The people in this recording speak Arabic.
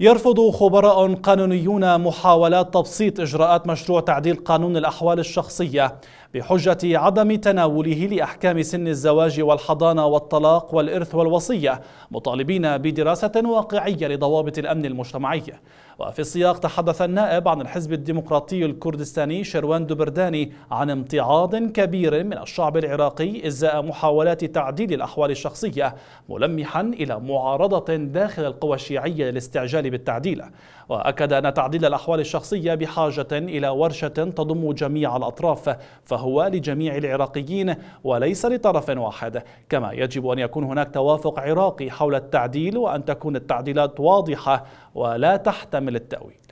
يرفض خبراء قانونيون محاولات تبسيط إجراءات مشروع تعديل قانون الأحوال الشخصية بحجة عدم تناوله لأحكام سن الزواج والحضانة والطلاق والإرث والوصية مطالبين بدراسة واقعية لضوابط الأمن المجتمعي. وفي السياق تحدث النائب عن الحزب الديمقراطي الكردستاني شروان دبرداني عن امتعاض كبير من الشعب العراقي إزاء محاولات تعديل الأحوال الشخصية ملمحا إلى معارضة داخل القوى الشيعية للاستعجال بالتعديل. وأكد أن تعديل الأحوال الشخصية بحاجة إلى ورشة تضم جميع الأطراف فهو لجميع العراقيين وليس لطرف واحد. كما يجب أن يكون هناك توافق عراقي حول التعديل وأن تكون التعديلات واضحة ولا تحتمل التأويل.